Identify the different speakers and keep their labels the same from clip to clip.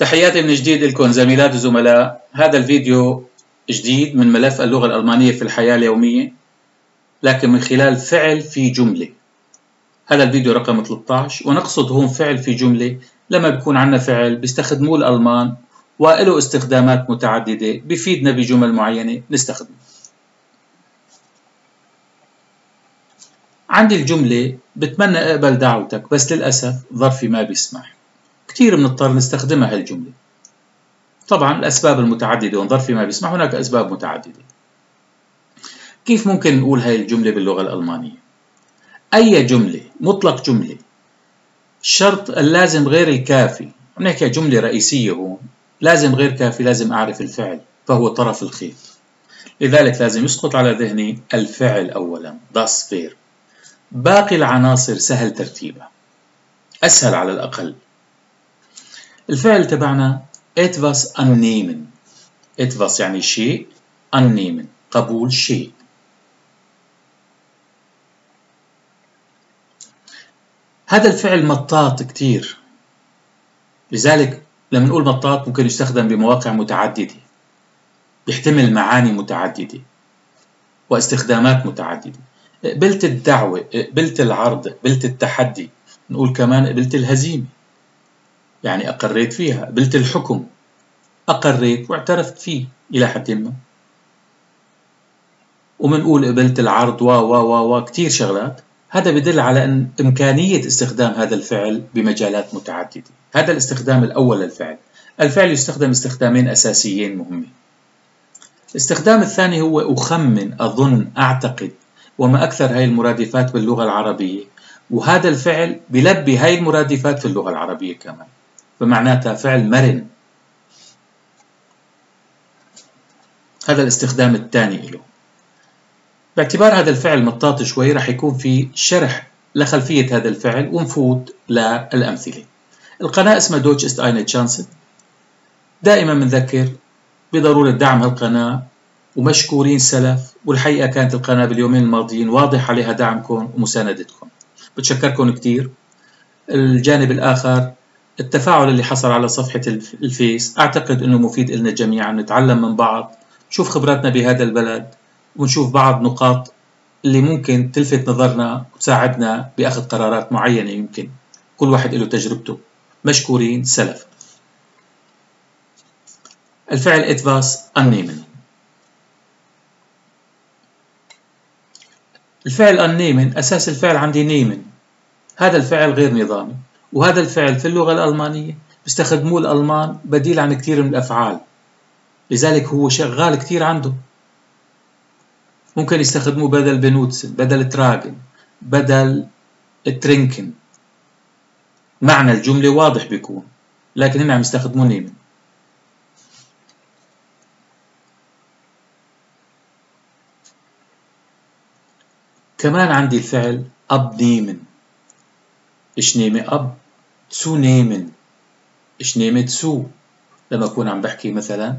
Speaker 1: تحياتي من جديد لكم زميلات وزملاء. هذا الفيديو جديد من ملف اللغة الألمانية في الحياة اليومية لكن من خلال فعل في جملة. هذا الفيديو رقم 13 ونقصد هون فعل في جملة. لما بيكون عندنا فعل بيستخدموه الألمان وله استخدامات متعددة بفيدنا بجمل معينة نستخدمه. عندي الجملة بتمنى أقبل دعوتك بس للأسف ظرفي ما بيسمح. كثير بنضطر نستخدمها هالجملة طبعا الأسباب المتعددة ونظرفي ما بيسمح هناك أسباب متعددة. كيف ممكن نقول هاي الجملة باللغة الألمانية؟ أي جملة مطلق جملة الشرط اللازم غير الكافي. هناك جملة رئيسية هون لازم غير كافي لازم أعرف الفعل فهو طرف الخيط. لذلك لازم يسقط على ذهني الفعل أولا das verb باقي العناصر سهل ترتيبها. أسهل على الأقل. الفعل تبعنا etwas annehmen etwas يعني شيء annehmen قبول شيء. هذا الفعل مطاط كتير. لذلك لما نقول مطاط ممكن يستخدم بمواقع متعددة. يحتمل معاني متعددة. واستخدامات متعددة. قبلت الدعوة قبلت العرض قبلت التحدي. نقول كمان قبلت الهزيمة. يعني أقريت فيها قبلت الحكم أقريت واعترفت فيه إلى حد ما. ومنقول قبلت العرض و و و و كثير شغلات. هذا بدل على أن إمكانية استخدام هذا الفعل بمجالات متعددة. هذا الاستخدام الأول للفعل. الفعل يستخدم استخدامين أساسيين مهمين. الاستخدام الثاني هو أخمن أظن أعتقد. وما أكثر هاي المرادفات باللغة العربية. وهذا الفعل بلبي هاي المرادفات في اللغة العربية كمان. فمعناتها فعل مرن. هذا الاستخدام الثاني له. باعتبار هذا الفعل مطاط شوي راح يكون في شرح لخلفية هذا الفعل ونفوت للأمثلة. القناة اسمها دوتش إست آينة تشانسن. دائما بنذكر بضرورة دعم هالقناة ومشكورين سلف والحقيقة كانت القناة باليومين الماضيين واضح عليها دعمكم ومساندتكم. بتشكركم كثير الجانب الآخر التفاعل اللي حصل على صفحة الفيس أعتقد أنه مفيد لنا جميعا نتعلم من بعض نشوف خبراتنا بهذا البلد ونشوف بعض نقاط اللي ممكن تلفت نظرنا وتساعدنا بأخذ قرارات معينة يمكن. كل واحد له تجربته. مشكورين سلف. الفعل إتفاس annehmen الفعل annehmen أساس الفعل عندي نيمن هذا الفعل غير نظامي. وهذا الفعل في اللغة الألمانية بيستخدموه الألمان بديل عن كثير من الأفعال. لذلك هو شغال كثير عنده ممكن يستخدموه بدل بنوتسن بدل تراجن بدل ترينكن. معنى الجملة واضح بيكون لكن هنا عم يستخدموه نيمن. كمان عندي الفعل أب نيمن. إيش نيمة أب؟ تسو نيمن. إيش نيمة تسو؟ لما أكون عم بحكي مثلا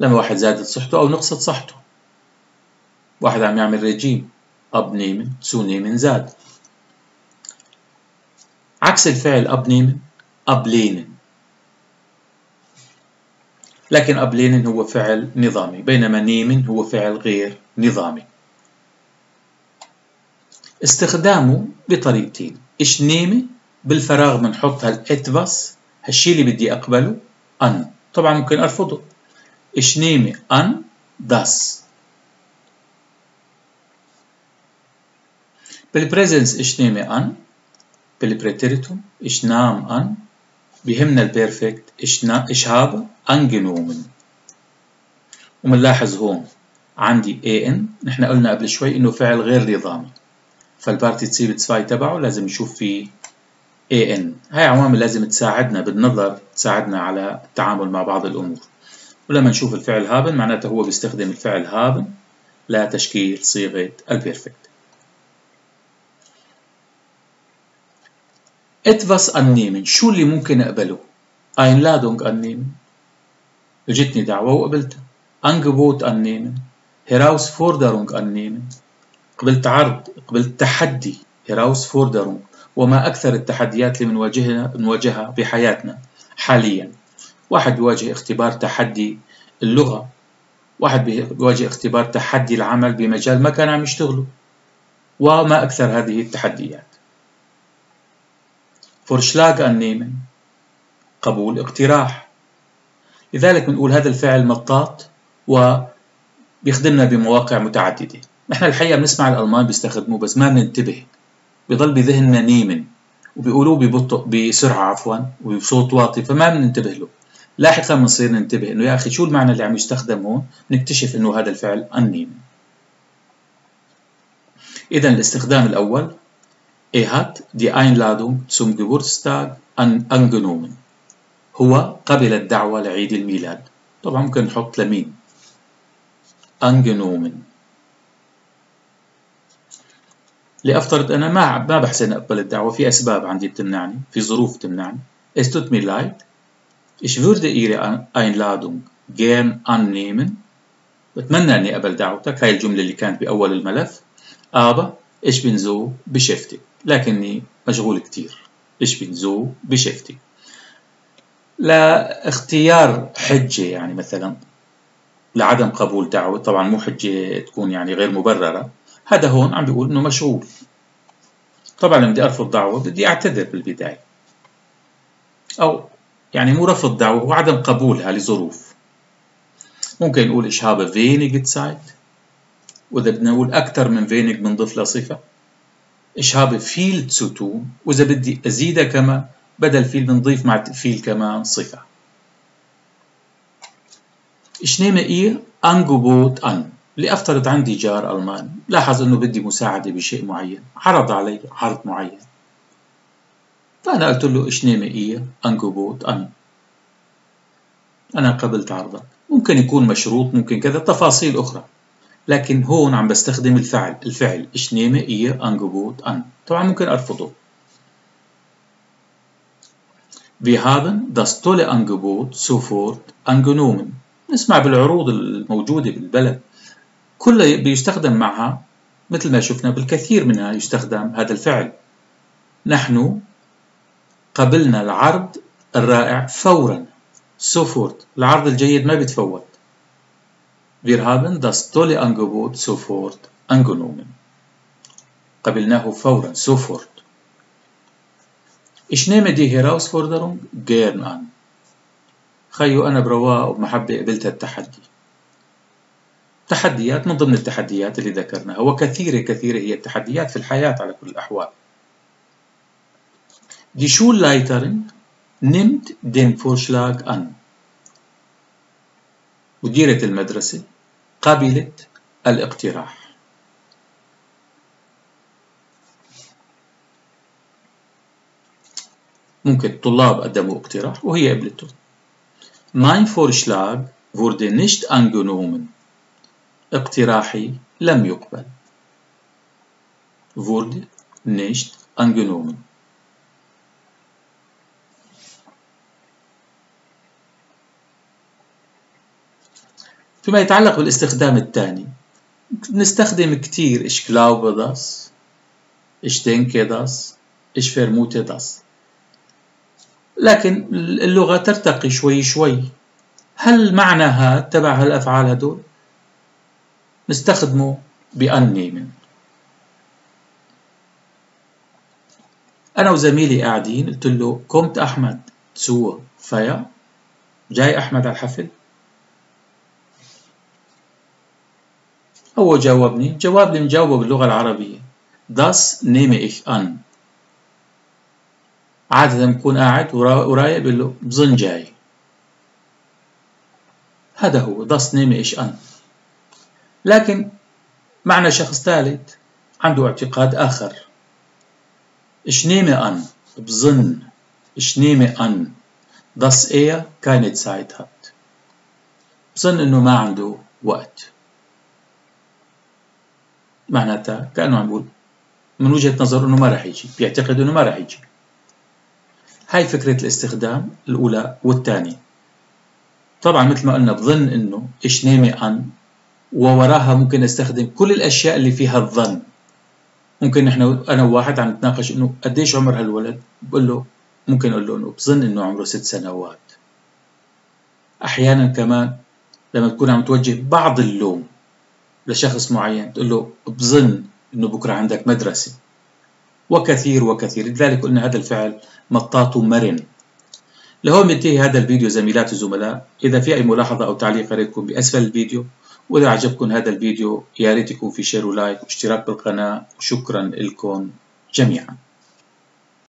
Speaker 1: لما واحد زادت صحته أو نقصت صحته. واحد عم يعمل ريجيم. abnehmen zunehmen زاد. عكس الفعل annehmen ablehnen. لكن ablehnen هو فعل نظامي بينما annehmen هو فعل غير نظامي. استخدامه بطريقتين. ich nehme؟ بالفراغ بنحط هال etwas هالشي اللي بدي أقبله an. طبعا ممكن أرفضه. ich nehme an das. بال Präsens ich nehme an. بال Präteritum ich nahm an. بيهمنا ال Perfekt ich na ich habe angenommen ومنلاحظ هون عندي ان نحن قلنا قبل شوي إنه فعل غير نظامي. فال Partizip zwei تبعه لازم نشوف فيه AN هاي عوامل لازم تساعدنا بالنظر تساعدنا على التعامل مع بعض الأمور. ولما نشوف الفعل haben معناته هو بيستخدم الفعل haben لتشكيل صيغة ال Perfekt etwas annehmen شو اللي ممكن أقبله؟ Einladung annehmen اجتني دعوة وقبلتها Angebot annehmen Herausforderung annehmen قبلت عرض قبلت تحدي. Herausforderung وما أكثر التحديات اللي بنواجهها بنواجهها بحياتنا حاليا. واحد بيواجه اختبار تحدي اللغة واحد بيواجه اختبار تحدي العمل بمجال ما كان عم يشتغله. وما أكثر هذه التحديات. فرشلاج النيمن قبول اقتراح. لذلك بنقول هذا الفعل مطاط وبيخدمنا بمواقع متعددة. نحن الحقيقة بنسمع الألمان بيستخدموه بس ما بننتبه. بضل بذهننا نيمن وبيقولوه ببطء بسرعة عفوا وبصوت واطي فما بننتبه له لاحقا بنصير ننتبه إنه يا أخي شو المعنى اللي عم يستخدم هون نكتشف إنه هذا الفعل النيمن اذا الاستخدام الأول Er hat die Einladung zum Geburtstag angenommen. هو قبل الدعوة لعيد الميلاد. طبعا ممكن نحط لمين. angenommen. لأفترض أنا ما ما بحسن أقبل الدعوة في أسباب عندي بتمنعني في ظروف تمنعني Es tut mir leid Ich würde Ihre Einladung gern annehmen بتمنى أني أقبل دعوتك. هاي الجملة اللي كانت بأول الملف. aber ich bin so beschäftigt لكني مشغول كتير. ich bin so beschäftigt لاختيار حجة يعني مثلا لعدم قبول دعوة. طبعا مو حجة تكون يعني غير مبررة. هذا هون عم بيقول إنه مشغول. طبعا بدي أرفض دعوة بدي أعتذر بالبداية. أو يعني مو رفض دعوة وعدم قبولها لظروف. ممكن نقول ich habe wenig Zeit وإذا بدنا نقول أكثر من wenig بنضيف لها صفه ich habe viel zu وإذا بدي أزيدها كمان بدل فيل بنضيف مع فيل كمان صفة. ich nehme ihr Angebot an لأفترض عندي جار ألماني لاحظ أنه بدي مساعدة بشيء معين عرض علي عرض معين. فأنا قلت له إيش نيمة إيه أن. أنا قبلت عرضك. ممكن يكون مشروط ممكن كذا تفاصيل أخرى. لكن هون عم بستخدم الفعل الفعل إيش نيمة إيه أنجبوت أن. طبعا ممكن أرفضه. Wir haben das tolle Angebot sofort angenommen. نسمع بالعروض الموجودة بالبلد. كلها بيستخدم معها مثل ما شفنا بالكثير منها يستخدم هذا الفعل. نحن قبلنا العرض الرائع فورا. sofort العرض الجيد ما بيتفوت. Wir haben das tolle Angebot sofort angenommen. قبلناه فورا sofort Ich nehme die Herausforderung gern an. خيو أنا برواء وبمحبة قبلت التحدي. تحديات من ضمن التحديات اللي ذكرناها وكثيرة كثيرة هي التحديات في الحياة على كل الأحوال Die Schulleiterin nimmt den Vorschlag an. مديرة المدرسة قبلت الاقتراح. ممكن الطلاب قدموا اقتراح وهي قبلته. Mein Vorschlag wurde nicht angenommen. اقتراحي لم يقبل. wurde nicht angenommen فيما يتعلق بالاستخدام الثاني نستخدم كتير ich glaube das ich denke das لكن اللغة ترتقي شوي شوي. هل معناها تبع هالأفعال هدول؟ نستخدمه بأنيمن أنا وزميلي قاعدين قلت له كومت أحمد تسوى فيا؟ جاي أحمد على الحفل؟ هو جاوبني جواب لي مجاوبه باللغة العربية. Das nehme ich an. عادة بكون قاعد ورايق بقول له بظن جاي. هذا هو das nehme ich an. لكن معنا شخص ثالث عنده اعتقاد آخر nehme an, بظن Ich nehme an, dass keine Zeit hat. بظن إنه ما عنده وقت. معناتها كأنه عم يقول من وجهة نظره إنه ما راح يجي، بيعتقد إنه ما راح يجي. هاي فكرة الاستخدام الأولى والثانية. طبعا مثل ما قلنا بظن إنه Ich nehme ووراها ممكن استخدم كل الأشياء اللي فيها الظن. ممكن نحن أنا وواحد عم نتناقش إنه قديش عمر هالولد؟ بقول له ممكن أقول له إنه بظن إنه عمره ست سنوات. أحيانا كمان لما تكون عم توجه بعض اللوم لشخص معين تقول له بظن إنه بكرة عندك مدرسة. وكثير وكثير. لذلك قلنا هذا الفعل مطاطه مرن. لهون بينتهي هذا الفيديو زميلات وزملاء. إذا في أي ملاحظة أو تعليق ريتكم بأسفل الفيديو وإذا عجبكم هذا الفيديو يا ريت يكون في share و like واشتراك بالقناة وشكرا لكم جميعا.